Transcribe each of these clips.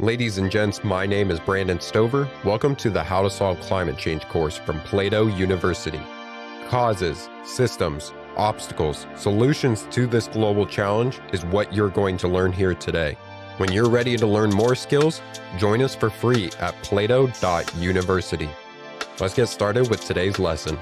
Ladies and gents, my name is Brandon Stover. Welcome to the How to Solve Climate Change course from Plato University. Causes, systems, obstacles, solutions to this global challenge is what you're going to learn here today. When you're ready to learn more skills, join us for free at plato.university. Let's get started with today's lesson.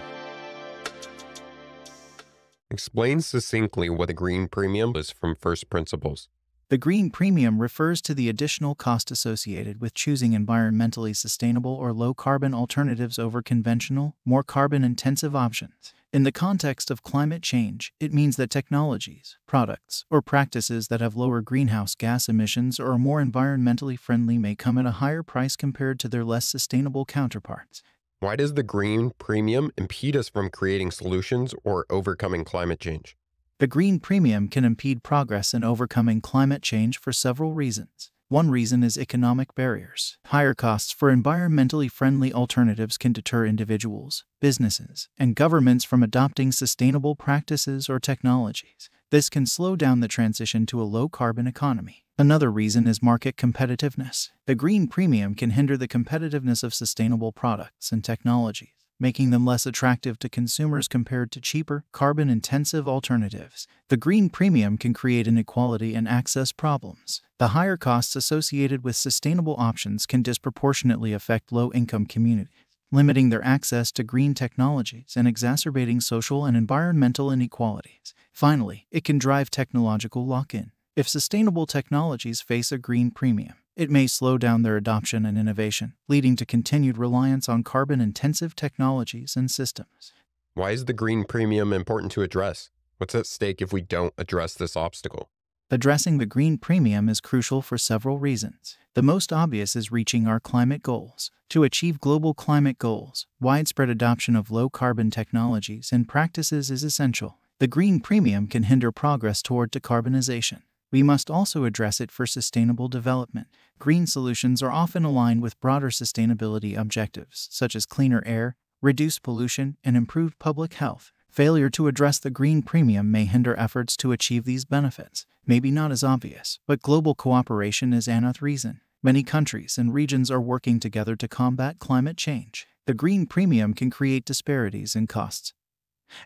Explain succinctly what a green premium is from first principles. The green premium refers to the additional cost associated with choosing environmentally sustainable or low carbon alternatives over conventional, more carbon intensive options. In the context of climate change, it means that technologies, products, or practices that have lower greenhouse gas emissions or are more environmentally friendly may come at a higher price compared to their less sustainable counterparts. Why does the green premium impede us from creating solutions or overcoming climate change? The green premium can impede progress in overcoming climate change for several reasons. One reason is economic barriers. Higher costs for environmentally friendly alternatives can deter individuals, businesses, and governments from adopting sustainable practices or technologies. This can slow down the transition to a low carbon economy. Another reason is market competitiveness. The green premium can hinder the competitiveness of sustainable products and technologies making them less attractive to consumers compared to cheaper, carbon intensive alternatives. The green premium can create inequality and access problems. The higher costs associated with sustainable options can disproportionately affect low income communities, limiting their access to green technologies and exacerbating social and environmental inequalities. Finally, it can drive technological lock in. If sustainable technologies face a green premium, it may slow down their adoption and innovation, leading to continued reliance on carbon intensive technologies and systems. Why is the green premium important to address? What's at stake if we don't address this obstacle? Addressing the green premium is crucial for several reasons. The most obvious is reaching our climate goals. To achieve global climate goals, widespread adoption of low carbon technologies and practices is essential. The green premium can hinder progress toward decarbonization. We must also address it for sustainable development. Green solutions are often aligned with broader sustainability objectives, such as cleaner air, reduced pollution, and improved public health. Failure to address the green premium may hinder efforts to achieve these benefits. Maybe not as obvious, but global cooperation is another reason. Many countries and regions are working together to combat climate change. The green premium can create disparities in costs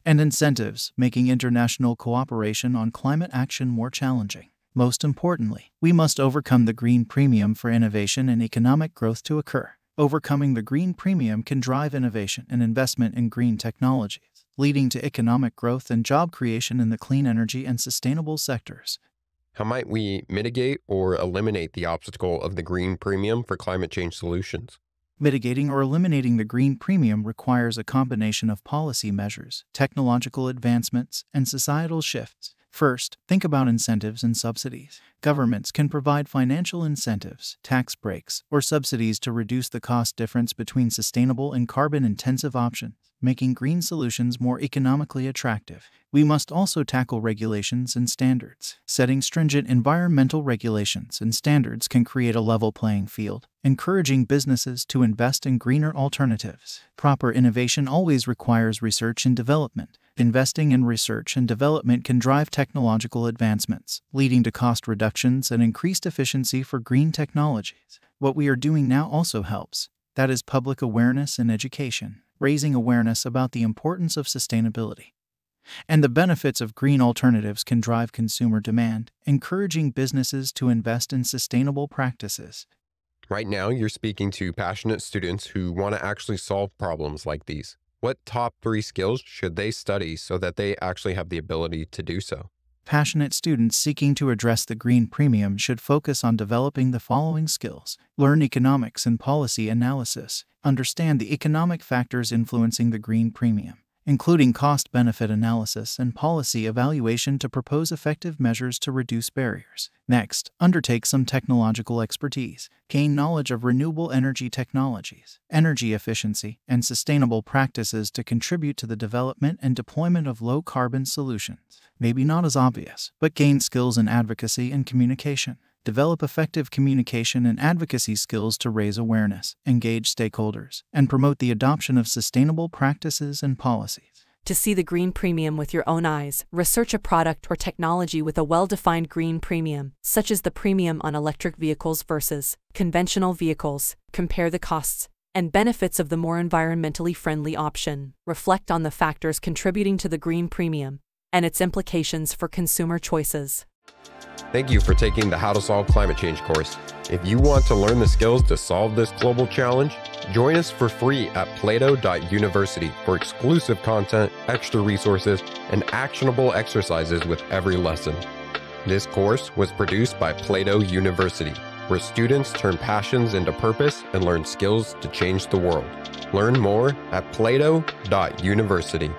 and incentives, making international cooperation on climate action more challenging. Most importantly, we must overcome the green premium for innovation and economic growth to occur. Overcoming the green premium can drive innovation and investment in green technologies, leading to economic growth and job creation in the clean energy and sustainable sectors. How might we mitigate or eliminate the obstacle of the green premium for climate change solutions? Mitigating or eliminating the green premium requires a combination of policy measures, technological advancements, and societal shifts. First, think about incentives and subsidies. Governments can provide financial incentives, tax breaks, or subsidies to reduce the cost difference between sustainable and carbon intensive options, making green solutions more economically attractive. We must also tackle regulations and standards. Setting stringent environmental regulations and standards can create a level playing field, encouraging businesses to invest in greener alternatives. Proper innovation always requires research and development Investing in research and development can drive technological advancements, leading to cost reductions and increased efficiency for green technologies. What we are doing now also helps. That is public awareness and education, raising awareness about the importance of sustainability. And the benefits of green alternatives can drive consumer demand, encouraging businesses to invest in sustainable practices. Right now, you're speaking to passionate students who want to actually solve problems like these. What top three skills should they study so that they actually have the ability to do so? Passionate students seeking to address the green premium should focus on developing the following skills. Learn economics and policy analysis, understand the economic factors influencing the green premium, including cost benefit analysis and policy evaluation to propose effective measures to reduce barriers. Next, undertake some technological expertise, gain knowledge of renewable energy technologies, energy efficiency, and sustainable practices to contribute to the development and deployment of low carbon solutions. Maybe not as obvious, but gain skills in advocacy and communication. Develop effective communication and advocacy skills to raise awareness, engage stakeholders, and promote the adoption of sustainable practices and policies. To see the green premium with your own eyes, research a product or technology with a well defined green premium, such as the premium on electric vehicles versus conventional vehicles. Compare the costs and benefits of the more environmentally friendly option. Reflect on the factors contributing to the green premium and its implications for consumer choices. Thank you for taking the How to Solve Climate Change course. If you want to learn the skills to solve this global challenge, join us for free at plato.university for exclusive content, extra resources, and actionable exercises with every lesson. This course was produced by Plato University, where students turn passions into purpose and learn skills to change the world. Learn more at plato.university.